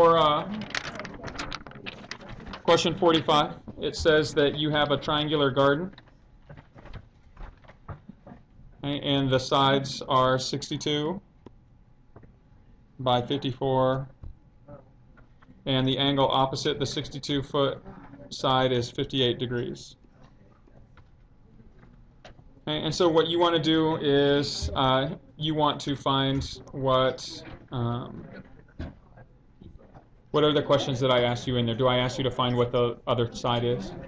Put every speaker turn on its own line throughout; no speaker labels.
For uh, question 45, it says that you have a triangular garden. And the sides are 62 by 54 and the angle opposite the 62 foot side is 58 degrees. And so what you want to do is uh, you want to find what um, what are the questions that I asked you in there? Do I ask you to find what the other side is?
And.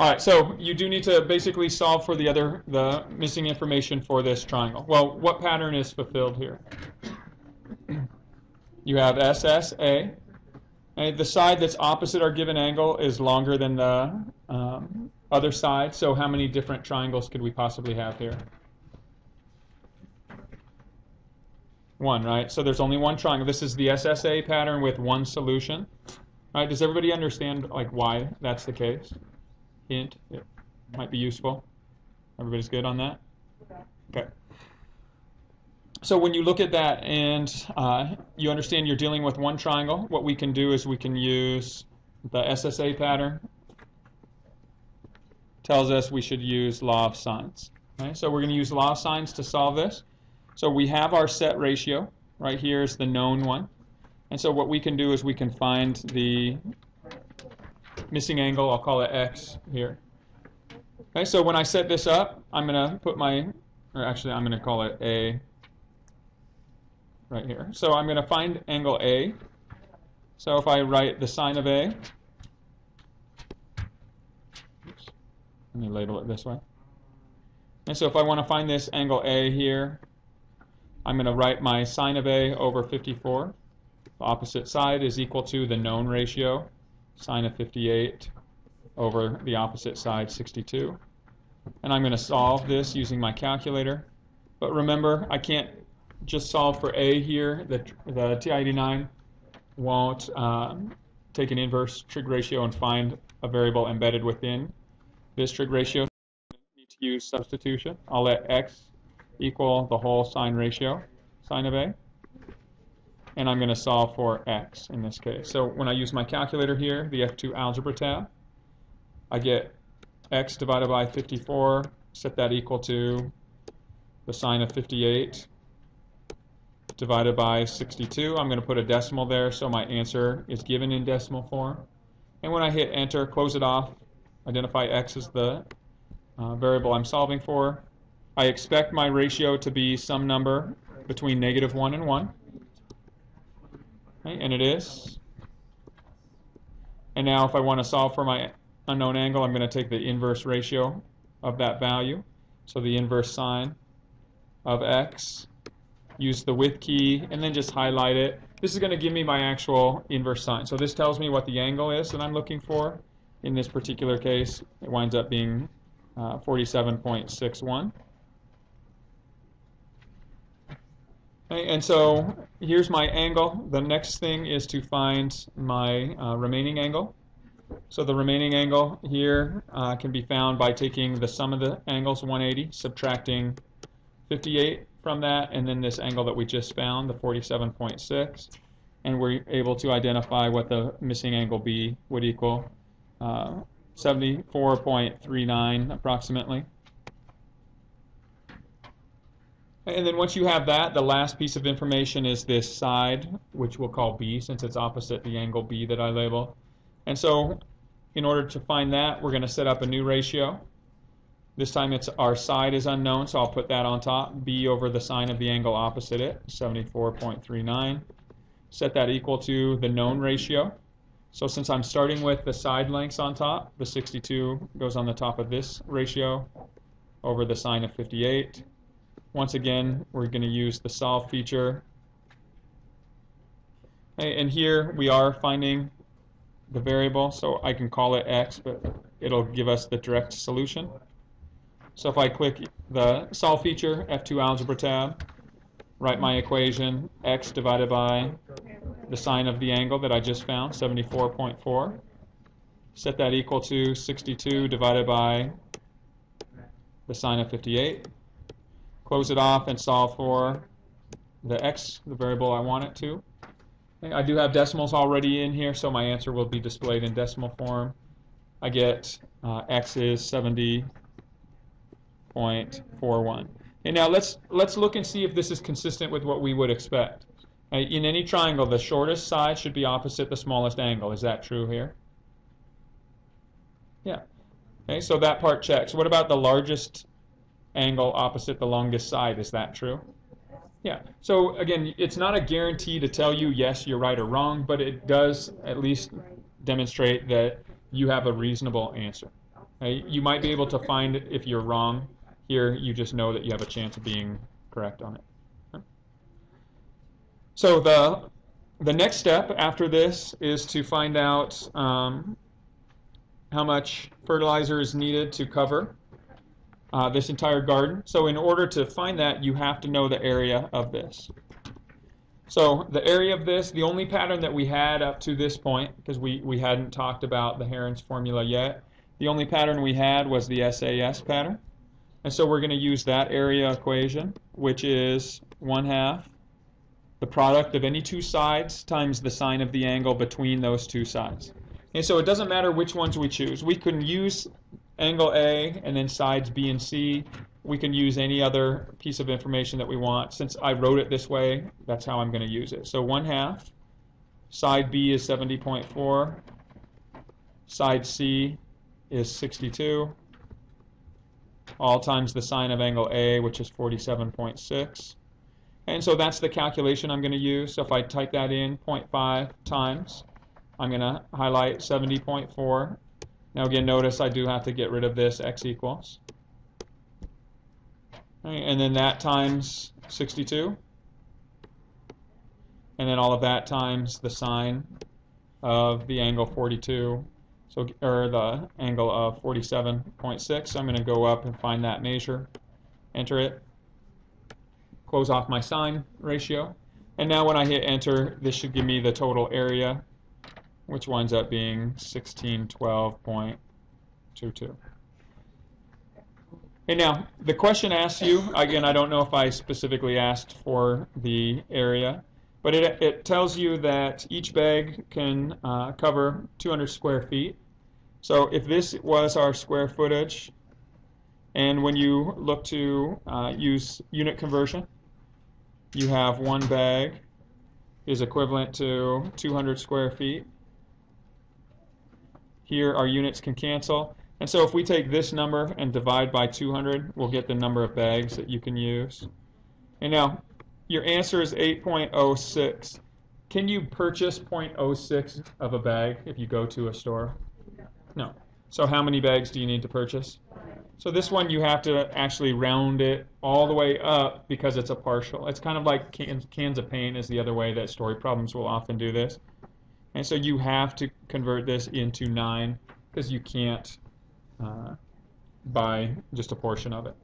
All right, so you do need to basically solve for the other the missing information for this triangle. Well, what pattern is fulfilled here? You have SSA. Okay, the side that's opposite our given angle is longer than the um, other side. So how many different triangles could we possibly have here? One, right? So there's only one triangle. This is the SSA pattern with one solution. Right, does everybody understand like why that's the case? Hint, it might be useful. Everybody's good on that? Okay. So when you look at that and uh, you understand you're dealing with one triangle, what we can do is we can use the SSA pattern. Tells us we should use law of sines. Okay? So we're going to use law of sines to solve this. So we have our set ratio. Right here is the known one. And so what we can do is we can find the missing angle. I'll call it x here. Okay, so when I set this up, I'm going to put my, or actually I'm going to call it a right here. So I'm going to find angle A. So if I write the sine of A, oops, let me label it this way. And so if I want to find this angle A here, I'm going to write my sine of A over 54. The opposite side is equal to the known ratio, sine of 58 over the opposite side, 62. And I'm going to solve this using my calculator. But remember, I can't just solve for A here. The, the TI-89 won't um, take an inverse trig ratio and find a variable embedded within this trig ratio. I need to use substitution. I'll let x equal the whole sine ratio, sine of A. And I'm going to solve for x in this case. So when I use my calculator here, the F2 algebra tab, I get x divided by 54, set that equal to the sine of 58 divided by 62. I'm going to put a decimal there so my answer is given in decimal form. And when I hit enter, close it off, identify x as the uh, variable I'm solving for. I expect my ratio to be some number between negative 1 and 1. Okay, and it is. And now if I want to solve for my unknown angle, I'm going to take the inverse ratio of that value. So the inverse sine of x use the with key, and then just highlight it. This is going to give me my actual inverse sine. So this tells me what the angle is that I'm looking for. In this particular case, it winds up being uh, 47.61. Okay, and so here's my angle. The next thing is to find my uh, remaining angle. So the remaining angle here uh, can be found by taking the sum of the angles 180, subtracting 58 from that, and then this angle that we just found, the 47.6, and we're able to identify what the missing angle B would equal, uh, 74.39 approximately. And then once you have that, the last piece of information is this side, which we'll call B since it's opposite the angle B that I label. And so in order to find that, we're going to set up a new ratio. This time it's our side is unknown, so I'll put that on top. B over the sine of the angle opposite it, 74.39. Set that equal to the known ratio. So since I'm starting with the side lengths on top, the 62 goes on the top of this ratio over the sine of 58. Once again, we're going to use the solve feature. And here we are finding the variable, so I can call it x, but it'll give us the direct solution. So if I click the solve feature, F2 algebra tab, write my equation, x divided by the sine of the angle that I just found, 74.4. Set that equal to 62 divided by the sine of 58. Close it off and solve for the x, the variable I want it to. Okay, I do have decimals already in here, so my answer will be displayed in decimal form. I get uh, x is 70.41. And now let's let's look and see if this is consistent with what we would expect. In any triangle, the shortest side should be opposite the smallest angle. Is that true here? Yeah. Okay, so that part checks. What about the largest angle opposite the longest side? Is that true? Yeah. So again, it's not a guarantee to tell you yes, you're right or wrong, but it does at least demonstrate that you have a reasonable answer. You might be able to find it if you're wrong. Here, you just know that you have a chance of being correct on it. So the the next step after this is to find out um, how much fertilizer is needed to cover uh, this entire garden. So in order to find that, you have to know the area of this. So the area of this, the only pattern that we had up to this point, because we, we hadn't talked about the Heron's formula yet, the only pattern we had was the SAS pattern. And so we're going to use that area equation, which is 1 half the product of any two sides times the sine of the angle between those two sides. And so it doesn't matter which ones we choose. We can use angle A and then sides B and C. We can use any other piece of information that we want. Since I wrote it this way, that's how I'm going to use it. So 1 half, side B is 70.4, side C is 62, all times the sine of angle A, which is 47.6. And so that's the calculation I'm going to use. So if I type that in, 0.5 times, I'm going to highlight 70.4. Now again, notice I do have to get rid of this x equals. Right, and then that times 62. And then all of that times the sine of the angle 42, so or the angle of 47.6. So I'm going to go up and find that measure, enter it, close off my sine ratio. And now when I hit enter, this should give me the total area, which winds up being 1612.22. And now, the question asks you, again, I don't know if I specifically asked for the area, but it, it tells you that each bag can uh, cover 200 square feet. So if this was our square footage, and when you look to uh, use unit conversion, you have one bag is equivalent to 200 square feet. Here our units can cancel. And so if we take this number and divide by 200, we'll get the number of bags that you can use. And now, your answer is 8.06. Can you purchase 0.06 of a bag if you go to a store? No. So how many bags do you need to purchase? So this one you have to actually round it all the way up because it's a partial. It's kind of like cans, cans of paint is the other way that story problems will often do this. And so you have to convert this into 9 because you can't uh, buy just a portion of it.